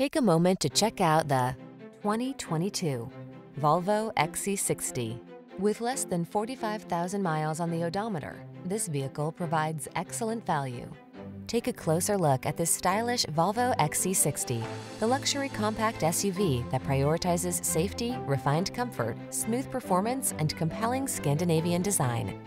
Take a moment to check out the 2022 Volvo XC60. With less than 45,000 miles on the odometer, this vehicle provides excellent value. Take a closer look at this stylish Volvo XC60, the luxury compact SUV that prioritizes safety, refined comfort, smooth performance, and compelling Scandinavian design.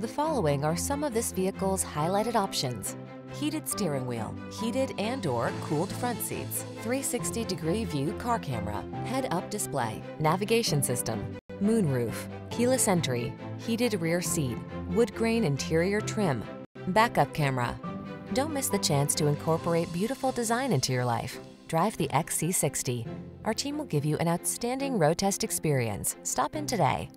The following are some of this vehicle's highlighted options. Heated steering wheel, heated and or cooled front seats, 360 degree view car camera, head-up display, navigation system, moonroof, keyless entry, heated rear seat, wood grain interior trim, backup camera. Don't miss the chance to incorporate beautiful design into your life. Drive the XC60. Our team will give you an outstanding road test experience. Stop in today.